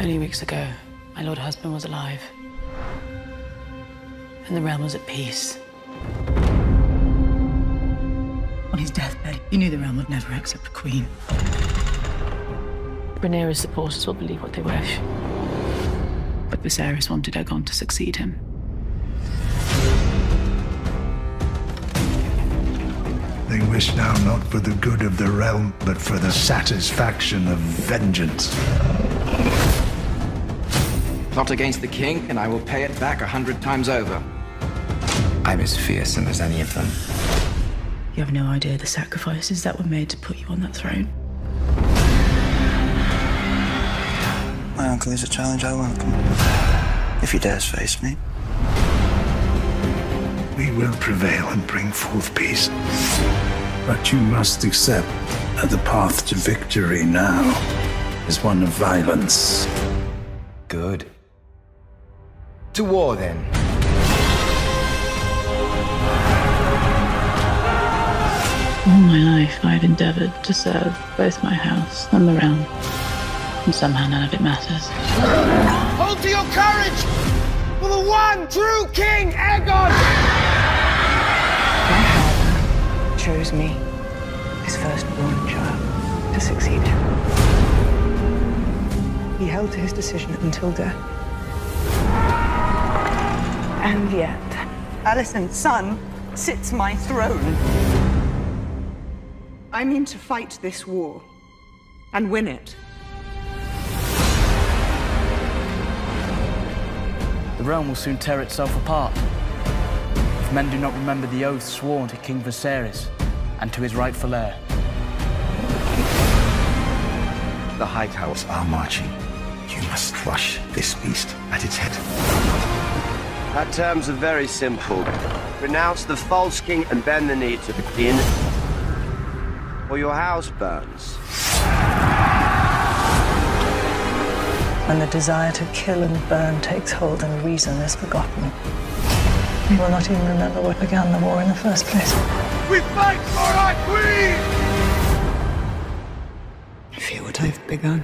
Only weeks ago, my lord husband was alive. And the realm was at peace. On his deathbed, he knew the realm would never accept a queen. Rhaenyra's supporters will believe what they wish. But Viserys wanted Aegon to succeed him. They wish now not for the good of the realm, but for the satisfaction of vengeance. Plot against the king, and I will pay it back a hundred times over. I'm as fearsome as any of them. You have no idea the sacrifices that were made to put you on that throne. My uncle is a challenge I welcome. If he dares face me. We will prevail and bring forth peace. But you must accept that the path to victory now is one of violence. Good. To war, then. All my life, I've endeavored to serve both my house and the realm. And somehow none of it matters. Hold to your courage for the one true King, Aegon! My father chose me, his firstborn child, to succeed him. He held to his decision until death. And yet, Alicent's son sits my throne. I mean to fight this war and win it. The realm will soon tear itself apart. If men do not remember the oath sworn to King Viserys and to his rightful heir. The Hightowers are marching. You must crush this beast at its head. Our terms are very simple. Renounce the false king and bend the knee to the king, or your house burns. When the desire to kill and burn takes hold and reason is forgotten, we will not even remember what began the war in the first place. We fight for our queen! I feel what I've begun.